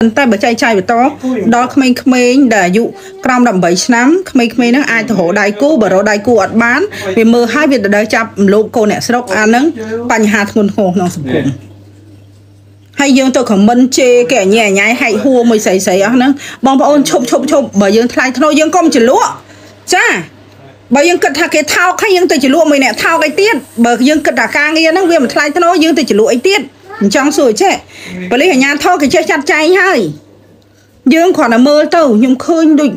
ប៉ុន្តែបើចែកចាយបន្តដល់ក្មេងៗដែលអាយុក្រោម18ឆ្នាំក្មេងៗហ្នឹងអាចទៅរកដៃគូបើរកដៃគូអត់បានវាមើលឲ្យវាទៅដើរចាប់រំលោភកូនអ្នកស្រុកអាហ្នឹងបញ្ហាធ្ងន់ធ្ងរក្នុងសង្គមហើយយើងទៅខមមិនជេរគេអញអញ៉ៃហែកហួរមួយស្រីស្រីអស់ហ្នឹងបងប្អូនឈប់ឈប់ឈប់បើយើងថ្លៃធ្នូយើងកុំចលក់ចាបើយើងគិតថាគេថោកហើយយើងទៅចលក់មួយអ្នកថោកអីទៀតបើយើងគិតថាការងារហ្នឹងវាមិនថ្លៃធ្នូយើងទៅចលក់អីទៀត អញ្ចឹងសួរចេះប៉ូលីសអាជ្ញាធរគេចេះចាត់ចែងហើយយើងគ្រាន់តែមើលទៅខ្ញុំឃើញដូច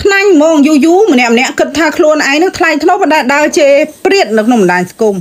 ខ្លាញ់ហ្មងយូរយូរម្នាក់ម្នាក់គិតថាខ្លួនឯងនឹងថ្លៃធ្នូប៉ុន្តែដើរជេរព្រាតនៅក្នុងបណ្ដាញសង្គម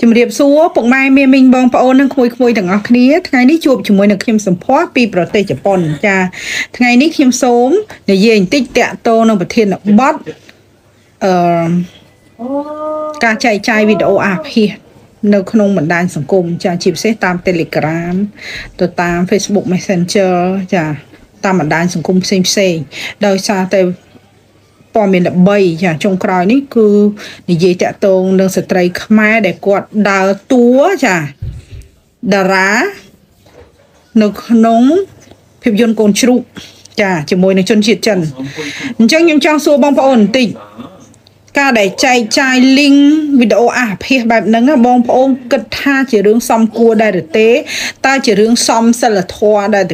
ជំរាបសួរពុកម៉ែមីមីងបងប្អូននិងក្មួយក្មួយទាំងអស់គ្នាថ្ងៃនេះជួបជាមួយនឹងខ្ញុំសំភ័សពីប្រទេសជប៉ុនចាថ្ងៃនេះខ្ញុំសូមនិយាយបន្តិចតាក់ទងនឹងប្រធានបទអឺការចែកចាយវីដេអូអាភាសនៅក្នុងបណ្ដាញសង្គមចាជាពិសេសតាម Telegram ទៅតាម Facebook Messenger ចាតាមបណ្ដាញសង្គមផ្សេងផ្សេងដោយសារតែ ព័ត៌មានល្បីចាចុងក្រោយនេះគឺនិយាយតាក់ទងនឹងស្ត្រីខ្មែរដែលគាត់ដើរតួចាតារានៅក្នុងភាពយន្តកូនជ្រូកចាជាមួយនឹងជនជាតិចិនអញ្ចឹងខ្ញុំចង់សួរបងប្អូនបន្តិចការដែលចែកចាយ link វីដេអូអាភាសបែបហ្នឹងបងប្អូនគិតថាជារឿងសមគួរដែរឬទេតើជារឿងសមសិលធម៌ដែរ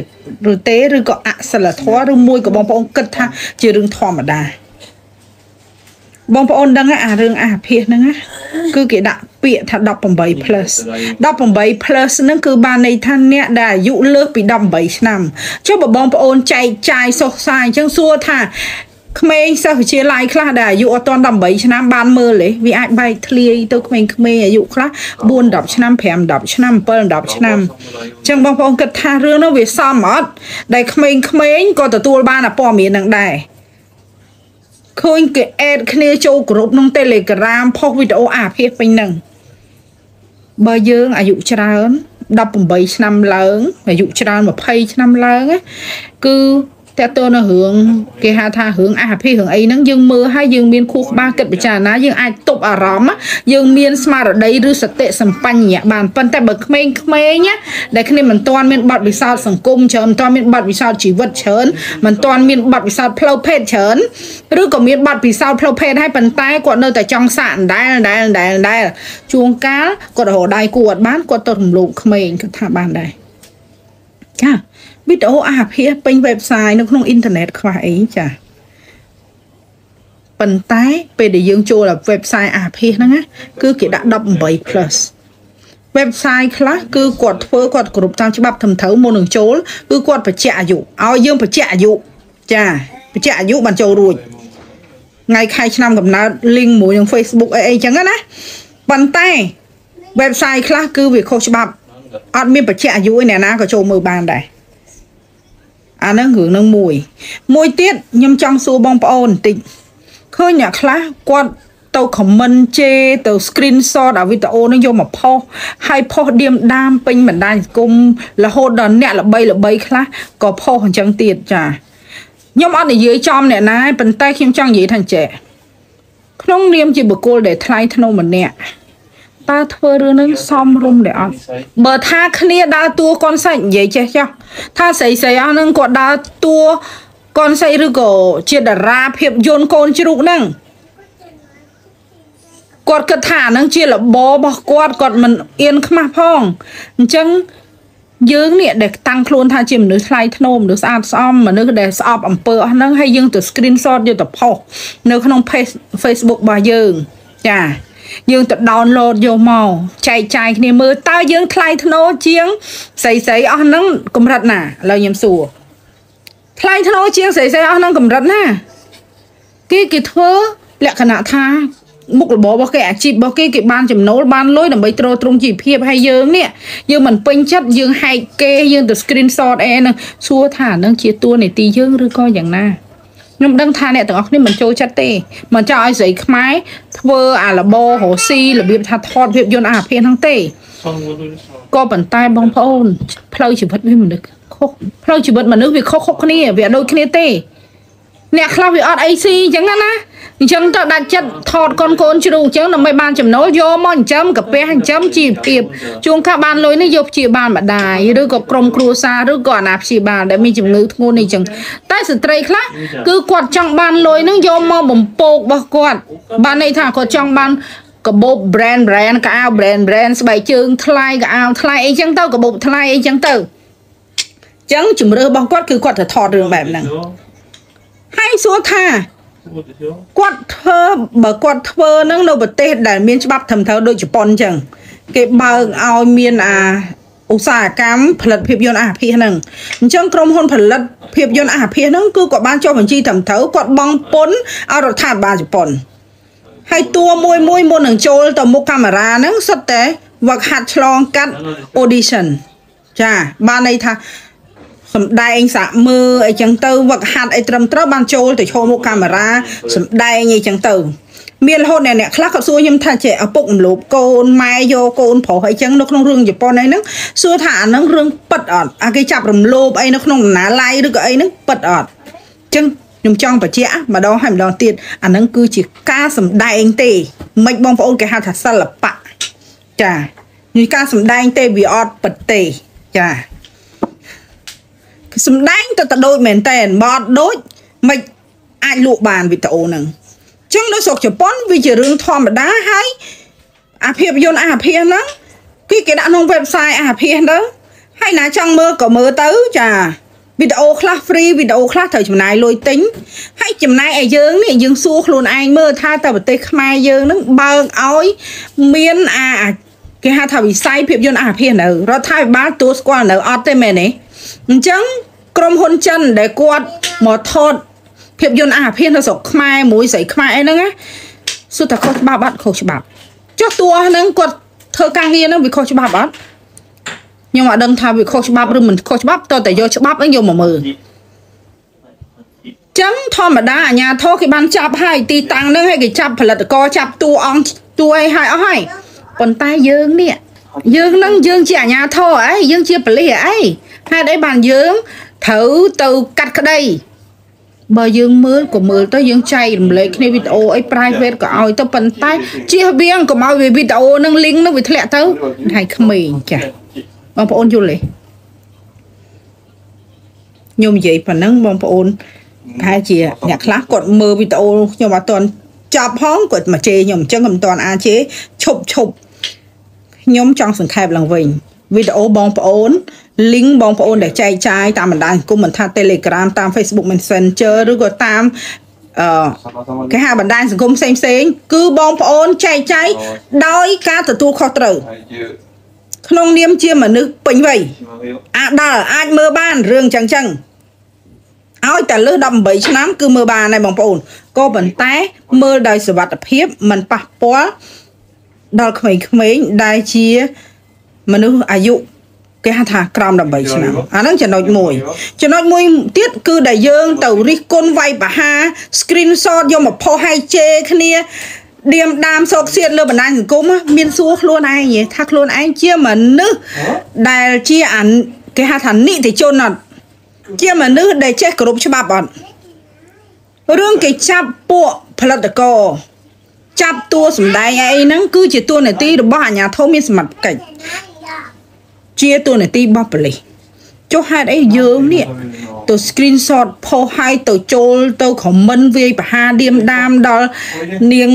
ឬទេឬក៏អសិលធម៌ឬមួយក៏បងប្អូនគិតថាជារឿងធម្មតា បងប្អូនដឹងអារឿងអាភាសហ្នឹងគឺគេដាក់ពាក្យថា18 plus 18 plus ហ្នឹងគឺបានន័យថាអ្នកដែលអាយុលើសពី18ឆ្នាំចុះបើបងប្អូនចែកចាយសុខសាយអញ្ចឹងសួរថាក្មេងសិស្សវិទ្យាល័យខ្លះដែលអាយុអត់ទាន់18ឆ្នាំបានមើលទេវាអាចបែកធ្លាយទៅក្មេងៗអាយុខ្លះ4 10ឆ្នាំ5 10ឆ្នាំ7 10ឆ្នាំអញ្ចឹងបងប្អូនគិតថារឿងនោះវាសមអត់ដែលក្មេងៗក៏ទទួលបានព័ត៌មាននឹងដែរ ឃើញគេអេតគ្នាចូលក្រុមក្នុង Telegram ផុសវីដេអូអាភាសពេញហ្នឹងបើយើងអាយុច្រើន18ឆ្នាំឡើងអាយុច្រើន20ឆ្នាំឡើងគឺ តើតើនៅរឿងគេហៅថារឿងអភិរឿងអីហ្នឹងយើងមើលហើយយើងមានខួរក្បាលគិតពិចារណាយើងអាចទប់អារម្មណ៍យើងមានស្មារតីឬសតិសម្បញ្ញៈបានប៉ុន្តែបើក្មេងៗណាដែលគ្នាមិនទាន់មានបទពិសោធន៍សង្គមច្រើនមិនទាន់មានបទពិសោធន៍ជីវិតច្រើនមិនទាន់មានបទពិសោធន៍ផ្លូវភេទច្រើនឬក៏មានបទពិសោធន៍ផ្លូវភេទហើយប៉ុន្តែគាត់នៅតែចង់សាកដែលដែលដែលដែលជួងកាលគាត់រហូតដៃគូអត់បានគាត់ទៅរំលោភក្មេងគាត់ថាបានដែរ ចាវីដេអូអាភាសពេញ website នៅក្នុងអ៊ីនធឺណិតខ្វះអីចាប៉ុន្តែពេលដែលយើងចូលដល់ website អាភាសហ្នឹងណាគឺគេដាក់18 plus website ខ្លះគឺគាត់ធ្វើគាត់គ្រប់តាមច្បាប់ត្រឹមត្រូវមុននឹងចូលគឺគាត់បញ្ជាក់អាយុឲ្យយើងបញ្ជាក់អាយុចាបញ្ជាក់អាយុបានចូលរួចថ្ងៃខែឆ្នាំកំណើត link មួយនឹង Facebook អីអីចឹងណាប៉ុន្តែ website ខ្លះគឺវាខុសច្បាប់ អត់មានបញ្ជាក់អាយុឯអ្នកណាក៏ចូលមើលបានដែរអាហ្នឹងរឿងនឹងមួយ មួយទៀតខ្ញុំចង់សួរបងប្អូនបន្តិចឃើញអ្នកខ្លះគាត់ទៅខមមិនជេទៅ screenshot អាវីដេអូនឹងយកមកផុសហើយផុសឌៀមដាមពេញបណ្ដាញសង្គមរហូតដល់អ្នកល្បីល្បីខ្លះក៏ផុសអញ្ចឹងទៀតចាខ្ញុំអត់និយាយចំអ្នកណាប៉ុន្តែខ្ញុំចង់និយាយថាចេះក្នុងនាមជាបុគ្គលដែលថ្លៃធ្នូម្នាក់ តើធ្វើរឿងនឹងសមរម្យដែរអត់បើថាគ្នាដើរតួកនសាច់និយាយចេះចោះថាស្រីស្រីអស់នឹងគាត់ដើរតួកនសាច់ឬក៏ជាតារាភាពយន្តកូនជ្រូកហ្នឹងគាត់គិតថាហ្នឹងជាលបរបស់គាត់គាត់មិនអៀនខ្មាស់ផងអញ្ចឹងយើងនេះដែលតាំងខ្លួនថាជាមនុស្សថ្លៃថ្នូរមនុស្សស្អាតស្អំមនុស្សដែលស្អប់អំពើអស់ហ្នឹងហើយយើងទៅ screenshot យកទៅផុសនៅក្នុង Facebook របស់យើងចា យើងទៅ download យកមកចែកចាយគ្នាមើលតើយើងថ្លៃធ្នូជាងស្រីស្រីអស់ហ្នឹងកម្រិតណាឥឡូវខ្ញុំសួរថ្លៃធ្នូជាងស្រីស្រីអស់ហ្នឹងកម្រិតណាគេគេធ្វើលក្ខណៈថាមុខរបររបស់គេអាជីពរបស់គេគេបានចំណូលបានលុយដើម្បីទ្រទ្រង់ជីវភាពហើយយើងនេះយើងមិនពេញចិត្តយើងហែកគេយើងទៅ screenshot អីហ្នឹងសួរថានឹងជាតួនាទីយើងឬក៏យ៉ាងណា ខ្ញុំដឹងថាអ្នកទាំងអស់គ្នាមិនចូលចិត្តទេមិនចង់ឲ្យស្រីខ្មែរធ្វើអាលបោរស់ស៊ីរបៀបថាថតភាពយន្តអាភិនហ្នឹងទេ Son modul sau ក៏ប៉ុន្តែបងប្អូនផ្លូវជីវិតវាមនុស្សខុសផ្លូវជីវិតមនុស្សវាខុសៗគ្នាវាអត់ដូចគ្នាទេអ្នកខ្លះវាអត់អីស៊ីអញ្ចឹងណា អញ្ចឹងទៅដាច់ចិត្តថតកូនកូនជ្រូកអញ្ចឹងដើម្បីបានចំណូលយកមកចិញ្ចឹមកាពះចិញ្ចឹមជីវភាពជួនកាលបានលុយនេះយកព្យាបាលម្ដាយឬក៏ក្រុមគ្រួសារឬក៏អាណាព្យាបាលដែលមានជំងឺធ្ងន់នេះអញ្ចឹងតែស្ត្រីខ្លះគឺគាត់ចង់បានលុយនឹងយកមកបំពោករបស់គាត់បានន័យថាគាត់ចង់បានកបោប brand brand កៅអៅ brand brand ស្បែកជើងថ្លៃកៅអៅថ្លៃអីចឹងទៅកបោបថ្លៃអីចឹងទៅចឹងជំរឿរបស់គាត់គឺគាត់ទៅថតរឿងបែបហ្នឹង Zo, ហើយសួរថា Wat is jou? គាត់ធ្វើបើគាត់ធ្វើហ្នឹងនៅប្រទេសដែលមានច្បាប់ត្រឹមត្រូវដូចជប៉ុនអញ្ចឹងគេបើកឲ្យមានអាឧស្សាហកម្មផលិតភាពយន្តអាភិសហ្នឹងអញ្ចឹងក្រុមហ៊ុនផលិតភាពយន្តអាភិសហ្នឹងគឺគាត់បានចុះបញ្ជីត្រឹមត្រូវគាត់បង់ពន្ធឲ្យរដ្ឋាភិបាលជប៉ុនហើយតួមួយមួយមុននឹងចូលទៅមុខកាមេរ៉ាហ្នឹងសុទ្ធតែវឹកហាត់ឆ្លងកាត់ audition ចាបានន័យថា សំដែងសាក់មើលអីចឹងទៅវឹកហាត់អីត្រឹមត្រូវបានចូលទៅឈរមុខកាមេរ៉ាសំដែងអីចឹងទៅមានរហូតអ្នកអ្នកខ្លះក៏សួរខ្ញុំថាចេះឪពុកម្លោបកូនម៉ែយកកូនប្រុសអីចឹងនៅក្នុងរឿងជប៉ុនអីហ្នឹងសួរថាអាហ្នឹងរឿងប៉ិតអត់អាគេចាប់រំលោភអីនៅក្នុងដំណាឡៃឬក៏អីហ្នឹងប៉ិតអត់ចឹងខ្ញុំចង់បញ្ជាក់ម្ដងហើយម្ដងទៀតអាហ្នឹងគឺជាការសំដែងទេមិនបងប្អូនគេហៅថាសិល្បៈចានេះការសំដែងទេវាអត់ប៉ិតទេចា សំដែងទៅទៅដូចមែនតែនបើអត់ដូចមិនអាចលក់បានវីដេអូហ្នឹងអញ្ចឹងនៅស្រុកជប៉ុនវាជារឿងធម្មតាហើយអាភាពយន្តអាភិសហ្នឹងគឺគេដាក់ក្នុង website អាភិសទៅហើយណាចង់មើលក៏មើលទៅចាវីដេអូខ្លះ free វីដេអូខ្លះត្រូវចំណាយលុយទិញហើយចំណាយឲ្យយើងនេះយើងសួរខ្លួនឯងមើលថាតើប្រទេសខ្មែរយើងហ្នឹងបើកឲ្យមានអាគេហៅថាវិស័យភាពយន្តអាភិសនៅរដ្ឋាភិបាលទទួលស្គាល់នៅអត់ទេមែនទេអញ្ចឹង ក្រុមហ៊ុនចិនដែលគាត់មកថតភាពយន្តអាភិននៅស្រុកខ្មែរមួយស្រីខ្មែរអីហ្នឹងណាសុទ្ធតែខុសច្បាប់អត់ខុសច្បាប់ចុះតួហ្នឹងគាត់ធ្វើការងារហ្នឹងវាខុសច្បាប់អត់ខ្ញុំអត់ដឹងថាវាខុសច្បាប់ឬមិនខុសច្បាប់តើតែយកច្បាប់ហ្នឹងយកមកមើលចឹងធម្មតាអាជ្ញាធរគេបានចាប់ហើយទីតាំងហ្នឹងឲ្យគេចាប់ផលិតករចាប់តួអង្គតួអីហើយអស់ហើយប៉ុន្តែយើងនេះយើងហ្នឹងយើងជាអាជ្ញាធរអីយើងជាប៉ូលីសអីហេតុអីបានយើង ត្រូវទៅកាត់ក្តីបើយើងមើលក៏មើលទៅយើងចែករំលែកគ្នាវីដេអូអី private ក៏ឲ្យទៅប៉ុន្តែជៀសវាងកុំឲ្យវាវីដេអូហ្នឹង link ហ្នឹងវាធ្លាក់ទៅហើយក្មេងចាបងប្អូនយល់ទេខ្ញុំនិយាយប៉ុណ្ណឹងបងប្អូនប្រហែលជាអ្នកខ្លះគាត់មើលវីដេអូខ្ញុំអត់ទាន់ចប់ផងគាត់មកជេរខ្ញុំអញ្ចឹងខ្ញុំមិនទាន់អាចជេរឈប់ឈប់ខ្ញុំចង់សង្ខេបឡើងវិញវីដេអូបងប្អូន link បងប្អូនដែលចែកចាយតាមបណ្ដាញសង្គមមិនថា Telegram តាម Facebook Messenger ឬក៏តាមអឺ Sama-sama គេហៅបណ្ដាញសង្គមផ្សេងផ្សេងៗគឺបងប្អូនចែកចាយដោយការទទួលខុសត្រូវ Hai je ក្នុងនាមជាមនុស្សពេញវ័យ Mario អាចដល់អាចមើលបានរឿងចឹងចឹងឲ្យតែលើស18ឆ្នាំគឺមើលបានដែរបងប្អូនក៏ប៉ុន្តែមើលដោយសវត្ថភាពមិនប៉ះពាល់ដល់ក្មេងៗដែលជាមនុស្សអាយុ គេហៅថាក្រោម18ឆ្នាំអាហ្នឹងចំណុចមួយចំណុចមួយទៀតគឺដែលយើង ទៅរិះគន់វាយប្រហារ screenshot យកមកផុសឲ្យជេរគ្នាឌៀមដាមសោកសៀតលើបណ្ដាញសង្គមមានសួរខ្លួនឯងហ៎ថាខ្លួនឯងជាមនុស្សដែលជាអានគេហៅថានីតិជនអត់ជាមនុស្សដែលចេះគោរពច្បាប់អត់រឿងគេចាប់ពួកផលិតករចាប់តួសម្ដែងអីហ្នឹងគឺជាតួនាទីរបស់អាជ្ញាធរមានសមត្ថកិច្ច ជាតួនាទីរបស់ប៉ូលីសចុះហេតុអីយើងនេះទៅ screenshot ផុសឲ្យទៅចូលទៅ comment វាយប្រហារឌៀមដាមដល់នាង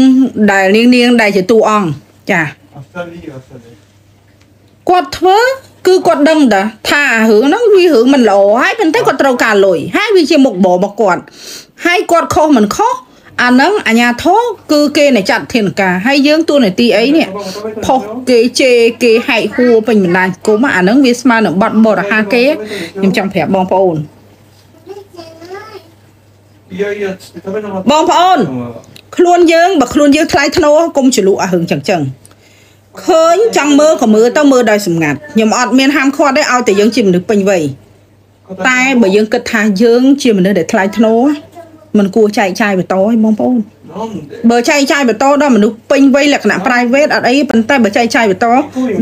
ដែលនាងនាងដែលជាតួអង្គចា After you, after that គាត់ធ្វើគឺគាត់ដឹងតាថារឿងហ្នឹងវារឿងមិនល្អហើយប៉ុន្តែគាត់ត្រូវការលុយហើយវាជាមុខបររបស់គាត់ហើយគាត់ខុសមិនខុស អាហ្នឹងអាញាធរគឺគេនៃចាត់ធានការហើយយើងទួនាទីអីនេះផុសគេជេរគេហែកហួរពេញបណ្ដាញសង្គមអាហ្នឹងវាស្មើនឹងបាត់បរហាគេខ្ញុំចង់ប្រាប់បងប្អូន Ja, ja, spytamy na បងប្អូនខ្លួនយើងបើខ្លួនយើងថ្លៃធ្នូកុំជ្រលក់អារឿងចឹងចឹងឃើញចង់មើលក៏មើលទៅមើលដោយសម្ងាត់ខ្ញុំអត់មានហាមឃាត់ទេឲ្យតែយើងជាមនុស្សពេញវ័យតែបើយើងគិតថាយើងជាមនុស្សដែលថ្លៃធ្នូ មិនគួរចែកចាយបន្តឲ្យបងប្អូន Non, បើចែកចាយបន្តដល់មនុស្សពេញវ័យលក្ខណៈ private អត់អីប៉ុន្តែបើចែកចាយបន្ត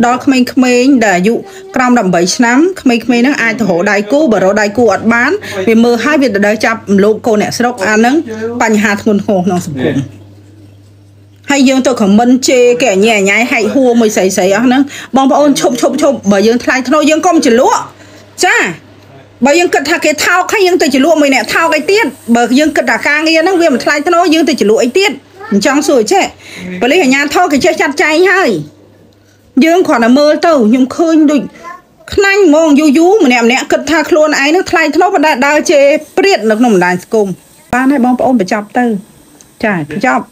ដល់ក្មេងៗដែលអាយុក្រោម18ឆ្នាំក្មេងៗហ្នឹងអាចទៅរកដៃគូបើរកដៃគូអត់បានវាមើលឲ្យវាទៅដើរចាប់រំលោភកូនអ្នកស្រុកអាហ្នឹងបញ្ហាធ្ងន់ធ្ងរក្នុងសង្គមហើយយើងទៅខមមិនជេរគេអញ្ញាអញ្ញាយហែកហួរមួយស្រីស្រីអស់ហ្នឹងបងប្អូនឈប់ឈប់ឈប់បើយើងថ្លៃធ្នូយើងកុំចលក់ចា បើយើងគិតថាគេថោកហើយយើងទៅចលក់មួយអ្នកថោកអីទៀតបើយើងគិតថាការងារហ្នឹងវាមិនថ្លៃធ្នូយើងទៅចលក់អីទៀតអញ្ចឹងសួរចេះប៉ូលីសអាជ្ញាធរគេចេះចាត់ចែងហើយយើងគ្រាន់តែមើលទៅខ្ញុំឃើញដូចខ្នាញ់ហ្មងយូរយូរម្នាក់ម្នាក់គិតថាខ្លួនឯងនឹងថ្លៃធ្នូប៉ុន្តែដើរជេរព្រាតនៅក្នុងបណ្ដាញសង្គមបានហើយបងប្អូនបញ្ចប់ទៅចាបញ្ចប់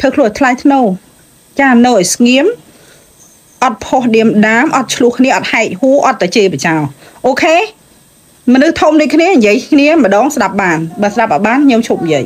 ធ្វើខ្លួនឲ្យថ្លៃធ្នូចានៅឲ្យស្ងៀម អត់ផុសឌៀមដាមអត់ឆ្លោះគ្នាអត់ហែកហួរអត់តែជេរបចោអូខេមនុស្សធំដូចគ្នានិយាយគ្នាម្ដងស្ដាប់បានបើស្ដាប់អត់បានខ្ញុំឈប់និយាយ